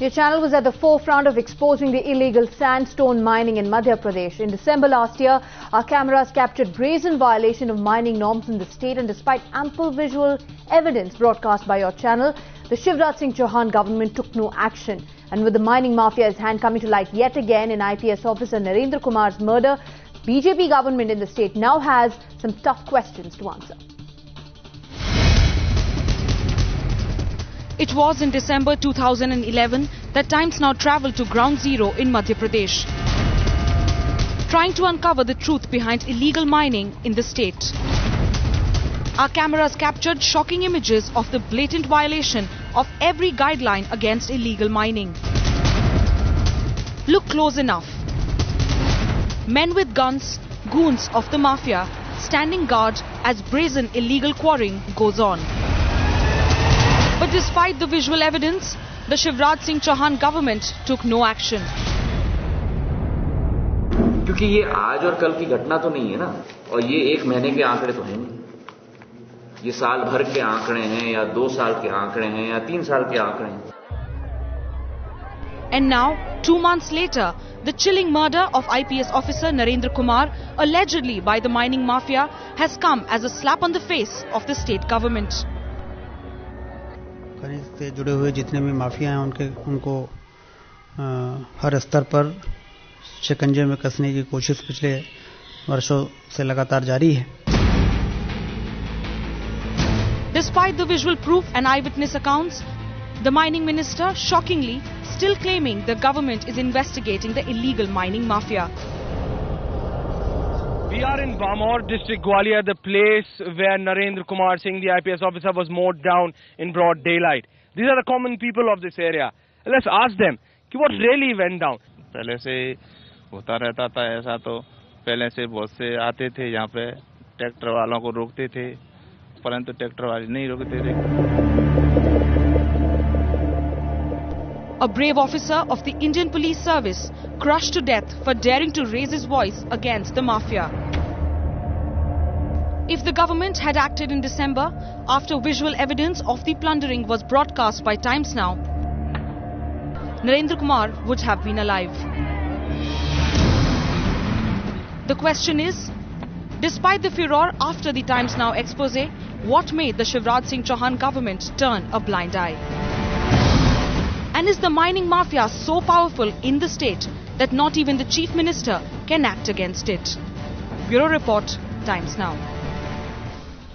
Your channel was at the forefront of exposing the illegal sandstone mining in Madhya Pradesh. In December last year, our cameras captured brazen violation of mining norms in the state and despite ample visual evidence broadcast by your channel, the Shivraj Singh Chauhan government took no action. And with the mining mafia's hand coming to light yet again in IPS officer Narendra Kumar's murder, BJP government in the state now has some tough questions to answer. It was in December 2011 that Times Now travelled to Ground Zero in Madhya Pradesh, trying to uncover the truth behind illegal mining in the state. Our cameras captured shocking images of the blatant violation of every guideline against illegal mining. Look close enough. Men with guns, goons of the mafia, standing guard as brazen illegal quarrying goes on. But despite the visual evidence, the Shivraj Singh Chauhan government took no action. क्योंकि ये आज और कल की घटना तो नहीं है ना और ये एक महीने के आंकड़े तो हैं नहीं ये साल भर के आंकड़े हैं या दो साल के आंकड़े हैं या तीन साल के आंकड़े हैं And now, two months later, the chilling murder of IPS officer Narendra Kumar, allegedly by the mining mafia, has come as a slap on the face of the state government. खरीद से जुड़े हुए जितने भी माफिया हैं उनके उनको आ, हर स्तर पर शिकंजे में कसने की कोशिश पिछले वर्षों से लगातार जारी है। Despite the visual proof and eye witness account the mining minister shockingly still claiming the government is investigating the illegal mining mafia We are in Bamor district, Gwalior, the place where Narendra Kumar Singh, the IPS officer, was mowed down in broad daylight. These are the common people of this area. Let's ask them कि what really went down. पहले से होता रहता था ऐसा तो पहले से बहुत से आते थे यहाँ पे ट्रैक्टर वालों को रोकते थे परंतु ट्रैक्टर वाले नहीं रोकते थे a brave officer of the Indian Police Service crushed to death for daring to raise his voice against the mafia. If the government had acted in December after visual evidence of the plundering was broadcast by Times Now, Narendra Kumar would have been alive. The question is, despite the furor after the Times Now expose, what made the Shivraj Singh Chauhan government turn a blind eye? And is the mining mafia so powerful in the state that not even the chief minister can act against it? Bureau Report, Times Now.